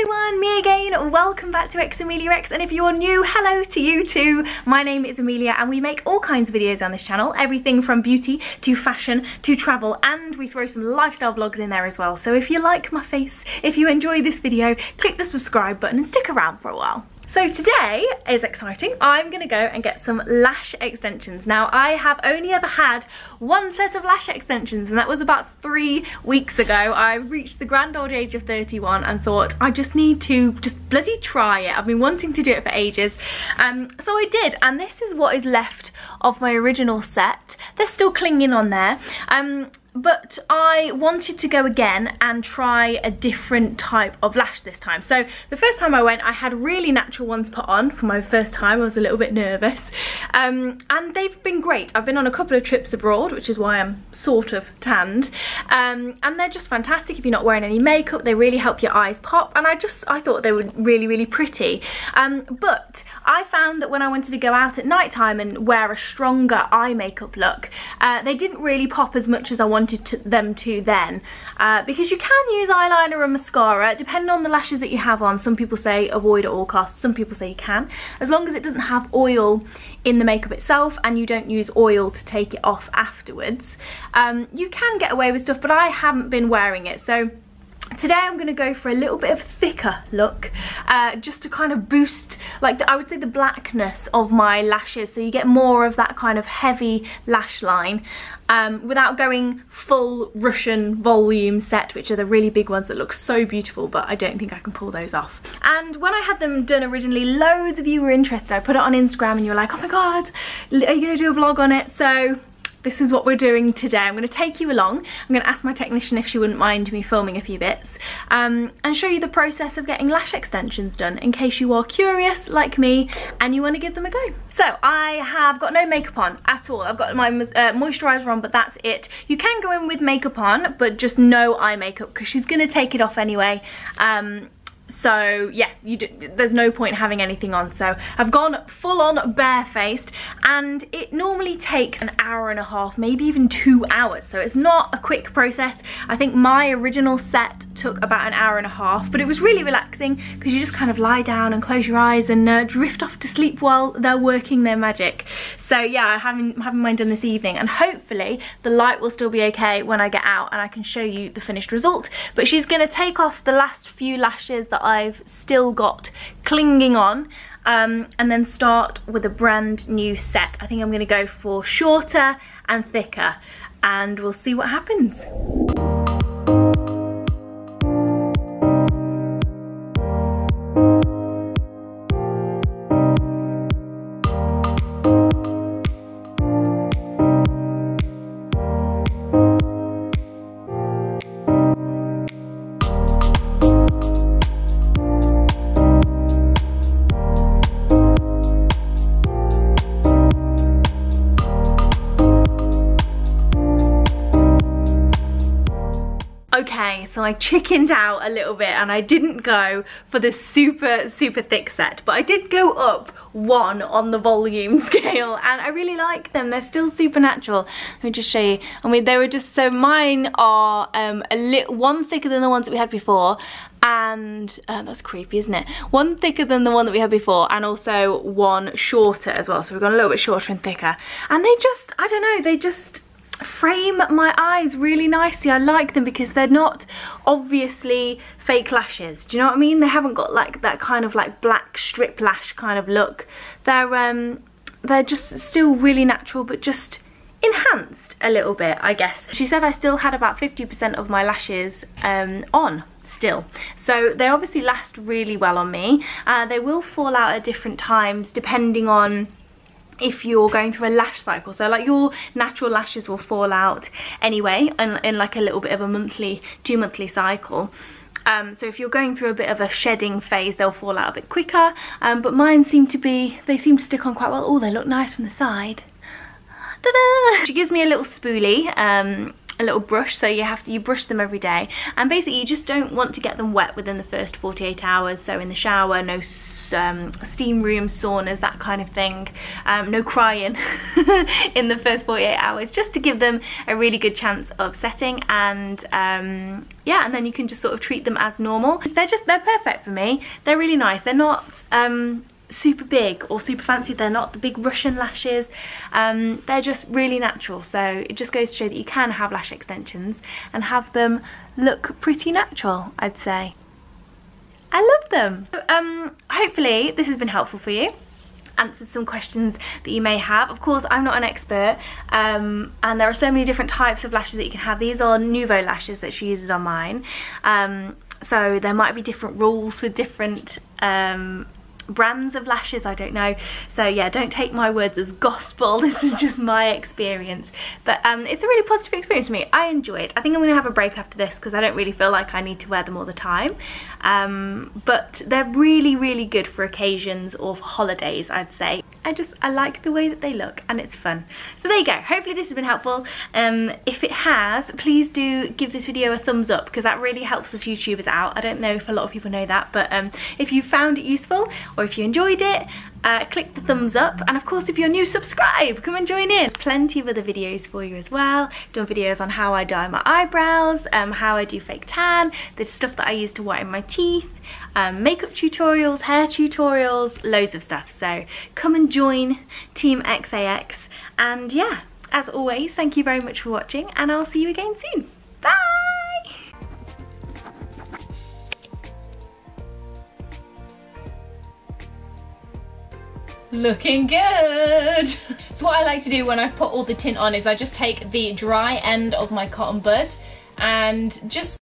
everyone, me again. Welcome back to X Amelia X and if you're new, hello to you too. My name is Amelia and we make all kinds of videos on this channel, everything from beauty to fashion to travel and we throw some lifestyle vlogs in there as well. So if you like my face, if you enjoy this video, click the subscribe button and stick around for a while. So today is exciting. I'm gonna go and get some lash extensions. Now I have only ever had one set of lash extensions and that was about three weeks ago. I reached the grand old age of 31 and thought I just need to just bloody try it. I've been wanting to do it for ages. Um, so I did and this is what is left of my original set. They're still clinging on there. Um, but I wanted to go again and try a different type of lash this time. So the first time I went, I had really natural ones put on for my first time. I was a little bit nervous. Um, and they've been great. I've been on a couple of trips abroad, which is why I'm sort of tanned. Um, and they're just fantastic if you're not wearing any makeup. They really help your eyes pop. And I just, I thought they were really, really pretty. Um, but I found that when I wanted to go out at night time and wear a stronger eye makeup look, uh, they didn't really pop as much as I wanted wanted to, them to then. Uh, because you can use eyeliner and mascara depending on the lashes that you have on. Some people say avoid at all costs some people say you can. As long as it doesn't have oil in the makeup itself and you don't use oil to take it off afterwards. Um, you can get away with stuff but I haven't been wearing it. So Today I'm going to go for a little bit of thicker look, uh, just to kind of boost, like the, I would say the blackness of my lashes, so you get more of that kind of heavy lash line, um, without going full Russian volume set, which are the really big ones that look so beautiful, but I don't think I can pull those off. And when I had them done originally, loads of you were interested. I put it on Instagram and you were like, oh my god, are you going to do a vlog on it? So this is what we're doing today. I'm going to take you along. I'm going to ask my technician if she wouldn't mind me filming a few bits um, and show you the process of getting lash extensions done in case you are curious like me and you want to give them a go. So I have got no makeup on at all. I've got my uh, moisturiser on but that's it. You can go in with makeup on but just no eye makeup because she's going to take it off anyway. Um, so yeah do, there's no point having anything on. So I've gone full on barefaced and it normally takes an hour and a half maybe even two hours. So it's not a quick process. I think my original set took about an hour and a half but it was really relaxing because you just kind of lie down and close your eyes and uh, drift off to sleep while they're working their magic so yeah I haven't having mine done this evening and hopefully the light will still be okay when I get out and I can show you the finished result but she's going to take off the last few lashes that I've still got clinging on um, and then start with a brand new set. I think I'm going to go for shorter and thicker and we'll see what happens. Okay, so I chickened out a little bit and I didn't go for the super, super thick set, but I did go up one on the volume scale and I really like them. They're still supernatural. Let me just show you. I mean, they were just, so mine are um, a little, one thicker than the ones that we had before and uh, that's creepy isn't it one thicker than the one that we had before and also one shorter as well so we've gone a little bit shorter and thicker and they just i don't know they just frame my eyes really nicely. I like them because they're not obviously fake lashes. Do you know what I mean? They haven't got like that kind of like black strip lash kind of look. They're um they're just still really natural but just enhanced a little bit I guess. She said I still had about 50% of my lashes um, on still so they obviously last really well on me uh, they will fall out at different times depending on if you're going through a lash cycle. So like your natural lashes will fall out anyway in, in like a little bit of a monthly two monthly cycle. Um, so if you're going through a bit of a shedding phase they'll fall out a bit quicker. Um, but mine seem to be they seem to stick on quite well. Oh they look nice from the side. She gives me a little spoolie um, a little brush so you have to you brush them every day. And basically you just don't want to get them wet within the first 48 hours. So in the shower no um, steam room saunas that kind of thing. Um, no crying in the first 48 hours just to give them a really good chance of setting. And um, yeah and then you can just sort of treat them as normal. They're just they're perfect for me. They're really nice. They're not um, super big or super fancy they're not the big Russian lashes um, they're just really natural so it just goes to show that you can have lash extensions and have them look pretty natural I'd say I love them um, hopefully this has been helpful for you answered some questions that you may have. Of course, I'm not an expert, um, and there are so many different types of lashes that you can have. These are Nouveau lashes that she uses on mine. Um, so there might be different rules for different um, brands of lashes, I don't know. So yeah, don't take my words as gospel, this is just my experience. But um, it's a really positive experience for me. I enjoy it. I think I'm gonna have a break after this because I don't really feel like I need to wear them all the time. Um, but they're really, really good for occasions or for holidays, I'd say. I just, I like the way that they look and it's fun. So there you go. Hopefully this has been helpful. Um, if it has, please do give this video a thumbs up because that really helps us YouTubers out. I don't know if a lot of people know that, but um, if you found it useful or if you enjoyed it, uh, click the thumbs up and of course if you're new subscribe. Come and join in. There's plenty of other videos for you as well. Done videos on how I dye my eyebrows um, how I do fake tan the stuff that I use to whiten my teeth um, makeup tutorials hair tutorials loads of stuff. So come and join team XAX and yeah as always thank you very much for watching and I'll see you again soon Looking good. so what I like to do when I put all the tint on is I just take the dry end of my cotton bud and just